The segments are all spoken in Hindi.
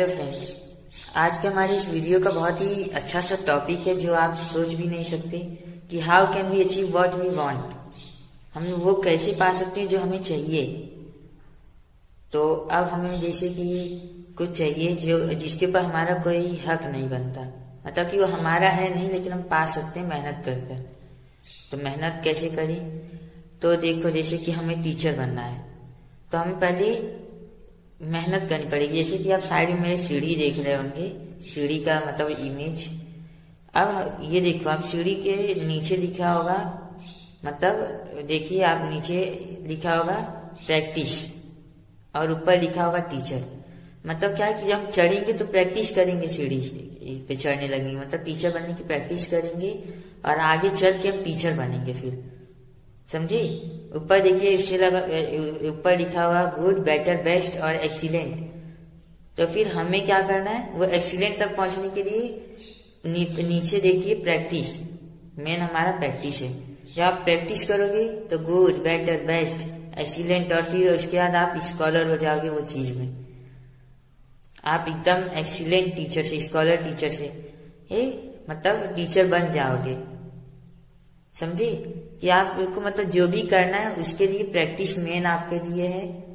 हेलो फ्रेंड्स आज के हमारे इस वीडियो का बहुत ही अच्छा सा टॉपिक है जो आप सोच भी नहीं सकते कि how can we achieve what we want हम वो कैसे पा सकते हैं जो हमें चाहिए? तो अब हमें जैसे कि कुछ चाहिए जो, जिसके ऊपर हमारा कोई हक नहीं बनता। मतलब कि वो हमारा है नहीं, लेकिन हम पा सकते हैं मेहनत कर कर तो मेहनत कैसे करें? तो देखो, जैसे कि हमें टीचर बनना है। तो हमें पहले मेहनत करनी पड़ेगी। जैसे कि आप साइड में मेरे सीढ़ी देख रहे होंगे, सीढ़ी का मतलब इमेज अब ये देखो, आप सीढ़ी के नीचे लिखा होगा मतलब देखिए, आप नीचे लिखा होगा प्रैक्टिस और ऊपर लिखा होगा टीचर मतलब क्या है कि जब हम चढ़ेंगे तो प्रैक्टिस करेंगे सीढ़ी पे चढ़ने लगेंगे। मतलब टीचर बनने की प्रैक्टिस करेंगे, और आगे चल के हम टीचर बनेंगे फिर। समझे? ऊपर देखिए इससे लगा ऊपर लिखा होगा गुड बेटर बेस्ट और एक्सीलेंट तो फिर हमें क्या करना है? वो एक्सीलेंट तक पहुँचने के लिए नी, नीचे देखिए प्रैक्टिस मेन हमारा प्रैक्टिस है। जब आप प्रैक्टिस करोगे तो गुड बेटर बेस्ट एक्सीलेंट और फिर उसके बाद आप स्कॉलर हो जाओगे वो चीज़ में। आप एकदम एक्सीलेंट टीचर से स्कॉलर टीचर से मतलब टीचर बन जाओगे। समझे? कि आपको मतलब जो भी करना है, उसके लिए प्रैक्टिस मेन आपके लिए है।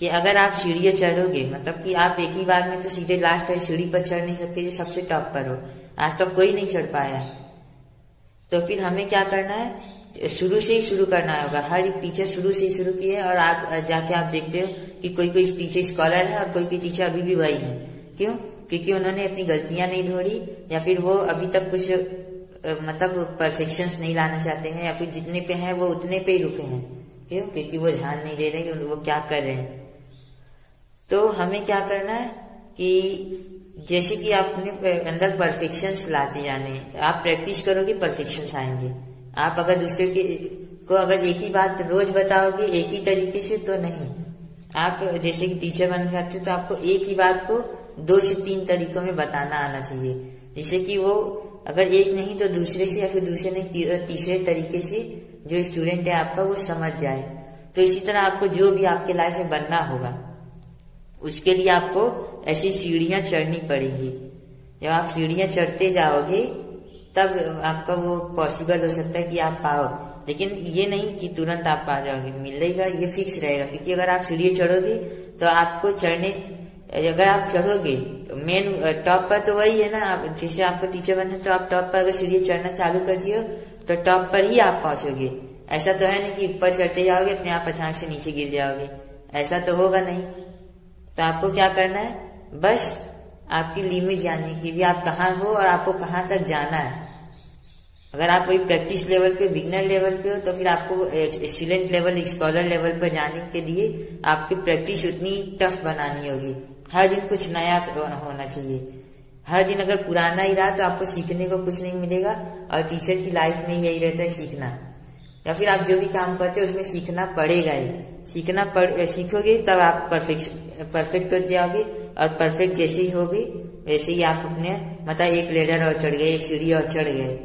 कि अगर आप सीढ़ियाँ चढ़ोगे मतलब कि आप एक ही बार में तो सीधे लास्ट वाली सीढ़ी पर चढ़ नहीं सकते सबसे टॉप पर हो। आज तक तो कोई नहीं चढ़ पाया। तो फिर हमें क्या करना है? शुरू से ही शुरू करना होगा। हर एक टीचर शुरू से ही शुरू किए और आप, जाके आप देखते हो कि कोई कोई टीचर स्कॉलर है, और कोई कोई टीचर अभी भी वही है। क्यों? क्योंकि उन्होंने अपनी गलतियाँ नहीं ढोड़ी या फिर वो अभी तक कुछ मतलब परफेक्शन नहीं लाना चाहते हैं, या फिर जितने पे हैं, वो उतने पे ही रुके हैं। क्यों? क्योंकि वो ध्यान नहीं दे रहे कि वो क्या कर रहे हैं। तो हमें क्या करना है कि जैसे कि आपने अंदर परफेक्शन लाते जाने आप प्रैक्टिस करोगे परफेक्शन आएँगे। आप अगर दूसरे के, को अगर एक ही बात रोज बताओगे, एक ही तरीके से तो नहीं। आप जैसे कि टीचर बन जाते तो आपको एक ही बात को दो से तीन तरीकों में बताना आना चाहिए। जिससे कि वो अगर एक नहीं तो दूसरे से या फिर दूसरे नहीं तीसरे तरीके से जो स्टूडेंट है आपका वो समझ जाए। तो इसी तरह आपको जो भी आपके लाइफ में बनना होगा, उसके लिए आपको ऐसी सीढ़ियाँ चढ़नी पड़ेंगी। जब आप सीढ़ियाँ चढ़ते जाओगे, तब आपका वो पॉसिबल हो सकता है कि आप पाओ। लेकिन ये नहीं कि तुरंत आप पा जाओगे मिलेगा ये फिक्स रहेगा। क्योंकि अगर आप सीढ़ियाँ चढ़ोगे तो आपको चढ़ने अगर आप चढ़ोगे मेन टॉप पर तो वही है ना, आप जैसे आपको टीचर बनना तो आप टॉप पर अगर सीढ़ी चढ़ना चालू कर दियो तो टॉप पर ही आप पहुंचोगे। ऐसा तो है नहीं कि ऊपर चढ़ते जाओगे, अपने आप अचानक से नीचे गिर जाओगे। ऐसा तो होगा नहीं। तो आपको क्या करना है? बस आपकी लिमिट जानने की भी आप कहाँ हो और आपको कहाँ तक जाना है। अगर आप कोई प्रैक्टिस लेवल पे बिगनर लेवल पे हो तो फिर आपको एक्सीलेंट लेवल स्कॉलर लेवल पर जाने के लिए आपकी प्रैक्टिस उतनी टफ बनानी होगी। हर दिन कुछ नया होना चाहिए। हर दिन अगर पुराना ही रहा तो आपको सीखने को कुछ नहीं मिलेगा और टीचर की लाइफ में यही रहता है सीखना। या फिर आप जो भी काम करते हैं उसमें सीखना पड़ेगा ही। सीखना पड़, सीखोगे तब आप परफेक्ट परफेक्ट जाओगे और परफेक्ट जैसे ही होगी, वैसे ही आप अपने मतलब एक लेडर और चढ़ गए, एक सीढ़ी और चढ़ गए।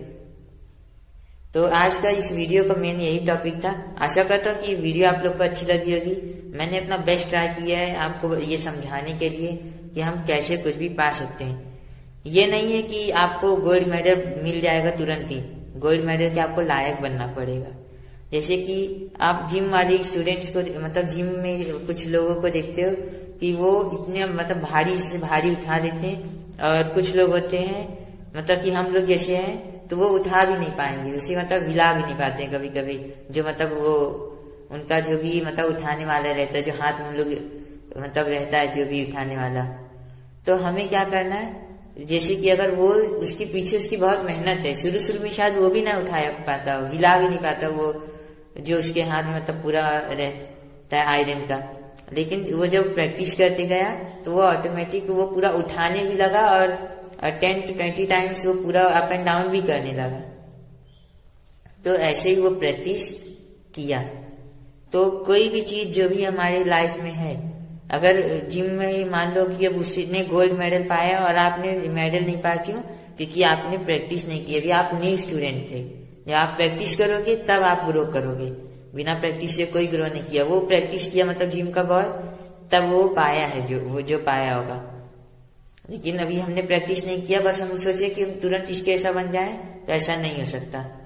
तो आज का इस वीडियो का मेन यही टॉपिक था। आशा करता हूँ कि वीडियो आप लोग को अच्छी लगी होगी। मैंने अपना बेस्ट ट्राई किया है आपको ये समझाने के लिए कि हम कैसे कुछ भी पा सकते हैं। ये नहीं है कि आपको गोल्ड मेडल मिल जाएगा तुरंत ही। गोल्ड मेडल के आपको लायक बनना पड़ेगा। जैसे कि आप जिम वाले स्टूडेंट्स को मतलब जिम में कुछ लोगों को देखते हो कि वो इतने मतलब भारी से भारी उठा लेते हैं और कुछ लोग होते हैं मतलब कि हम लोग जैसे हैं तो वो उठा भी नहीं पाएँगे, उसे मतलब हिला भी नहीं पाते कभी कभी जो मतलब वो, उनका जो भी मतलब उठाने वाला रहता है, जो हाथ में लोग मतलब रहता है जो भी उठाने वाला। तो हमें क्या करना है? जैसे कि अगर वो उसके पीछे उसकी बहुत मेहनत है शुरू शुरू में शायद वो भी ना उठा पाता हो, हिला भी नहीं पाता वो, जो उसके हाथ में मतलब पूरा रहता है आयरन का। लेकिन वो जब प्रैक्टिस करते गया तो वो ऑटोमेटिक वो पूरा उठाने भी लगा और टेन टू ट्वेंटी टाइम्स वो पूरा अप एंड डाउन भी करने लगा। तो ऐसे ही वो प्रैक्टिस किया। तो कोई भी चीज़ जो भी हमारी लाइफ में है, अगर जिम में मान लो कि अब उसने गोल्ड मेडल पाया और आपने मेडल नहीं पाया क्यों? क्योंकि आपने प्रैक्टिस नहीं की अभी आप न्यू स्टूडेंट थे। जब आप प्रैक्टिस करोगे, तब आप ग्रो करोगे। बिना प्रैक्टिस से कोई ग्रो नहीं किया। वो प्रैक्टिस किया मतलब जिम का बॉय तब वो पाया है जो, वो जो पाया होगा। लेकिन अभी हमने प्रैक्टिस नहीं किया, बस हम सोचे कि हम तुरंत इसके ऐसा बन जाए तो ऐसा नहीं हो सकता।